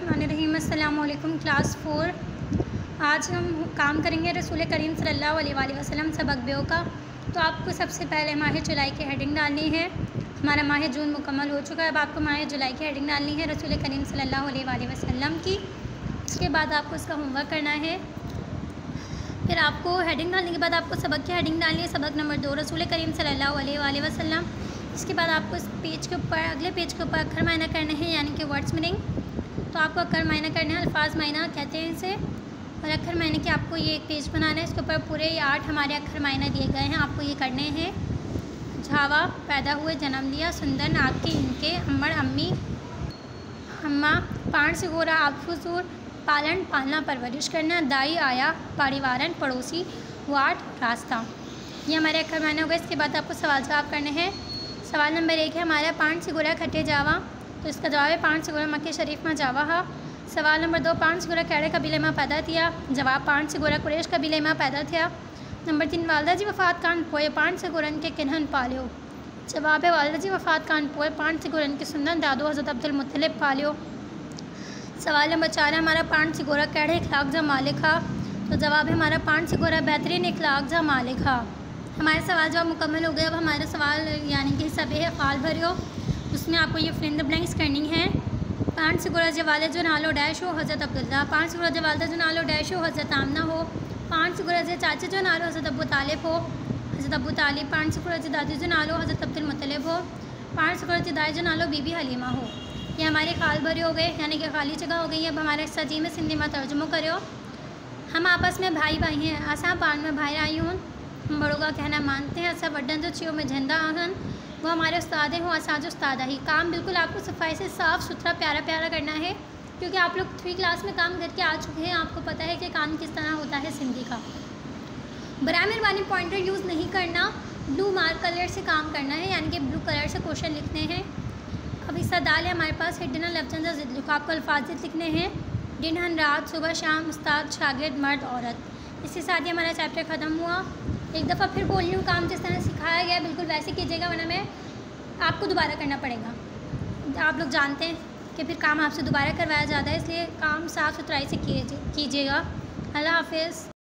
अस्सलाम class four. आज हम काम करेंगे रसूल करीम सल्लल्लाहु अलैहि वसल्लम सबक बेव का। तो आपको सबसे पहले माह जुलाई की हेडिंग डालनी है। हमारा माह जून मुकम्मल हो चुका है। अब आपको माह जुलाई की हेडिंग डालनी है रसूल करीम सल्लल्लाहु अलैहि वसल्लम की। उसके बाद आपको इसका होमवर्क करना है। फिर आपको हेडिंग डालने के बाद आपको सबक की हेडिंग डालनी है। सबक नंबर दो, रसूल करीम सल्लल्लाहु अलैहि वसल्लम। इसके बाद आपको इस पेज के ऊपर, अगले पेज के ऊपर अखर मायना करना है, यानी कि वर्ड्स मीनिंग तो आपको अक्खर मायना करना है, अल्फाज मायना कहते हैं इसे। और अक्खर मायने के आपको ये एक पेज बनाना है, इसके ऊपर पूरे आठ हमारे अक्खर मायना दिए गए हैं, आपको ये करने हैं। झावा, पैदा हुए, जन्म लिया, सुंदर, नाग के इनके, अम्मड़, अम्मी, अम्मा, पाण से गोरा आफुसूर पालन, पालना, परवरिश करना, दाई, आया परिवारन पड़ोसी वाट रास्ता। ये हमारे अक्खर मायने हो गए, इसके बाद आपको सवाल जवाब करने हैं। सवाल नंबर एक है, हमारा पान से गोरा खटे जावा। तो इसका जवाब है पाँच सिगुरा मक्के शरीफ में जावा हा। सवाल नंबर दो, पाँच सिगुरा कैड़े कबीले में पैदा थिया? जवाब, पाँच सिगुरा कुरेश कबीले में पैदा थिया। नंबर तीन, वालदा जी वफ़ात कान पोए, पाँच सिगुरन के किन्हन पालियो। जवाब है, वालदा जी वफ़ात कान पोए, पाँच सिगुरन के सुंदन दादो हज़रत अब्दुल मुतलिब पालियो। सवाल नंबर चार है, हमारा पाँच सिगोरा कैड़े इखलाक जा मालिक हा? तो जवाब है, हमारा पाँच सिगोरा बेहतरीन इखलाक जा मालिक हा। हमारे सवाल जवाब मुकम्मल हो गए। अब हमारे सवाल यानी कि सब है, फाल भरियो। उसमें आपको ये फिलिंद ब्लैंक्स करनी है। पाँच से गुरा जवाले जो नालो डैश हो, हज़रत अब्दुल्ला। पाँच से गुरा जवालदा जो नालो डैश हो, हज़रत आमना हो। पाँच से गुरा चाचे जो नालो, हज़रत अबू तालिब हो। हज़रत अबू तालिब पाँच से गुरा दादी जो नालो, हज़रत अब्दुल मुतलब हो। पाँच से गुरा दाई जो नालो, बीबी हलीमा हो। ये हमारे खाल भरे हो गए, यानी कि खाली जगह हो गई। अब हमारे सजी में सिंधी में तर्जुमो करो। हम आपस में भाई भाई हैं असा पान में भाई आई हूँ। बड़ों का कहना मानते हैं असा वडन जो छियो में झंडा आहन। वो हमारे उस्ताद हैं, वो असाज उस्ताद ही। काम बिल्कुल आपको सफ़ाई से साफ़ सुथरा, प्यारा प्यारा करना है, क्योंकि आप लोग थ्री क्लास में काम करके आ चुके हैं, आपको पता है कि काम किस तरह होता है सिंधी का। बरए मेहरबानी पॉइंटर यूज़ नहीं करना ब्लू मार्क कलर से काम करना है, यानी कि ब्लू कलर से क्वेश्चन लिखने हैं। अब हिस्सा दाल है हमारे पास हिडन लफ्जन जिद लिखो। आपको अल्फाज लिखने हैं। दिन हन रात, सुबह, शाम, उस्ताद, शागिर्द, मर्द, औरत। इसके साथ ही हमारा चैप्टर ख़त्म हुआ। एक दफ़ा फिर बोल रही हूँ काम जिस तरह सिखाया गया बिल्कुल वैसे कीजिएगा, वरना मैं आपको दोबारा करना पड़ेगा। आप लोग जानते हैं कि फिर काम आपसे दोबारा करवाया जाता है, इसलिए काम साफ़ सुथराई से कीजिएगा। अल्लाह हाफिज़।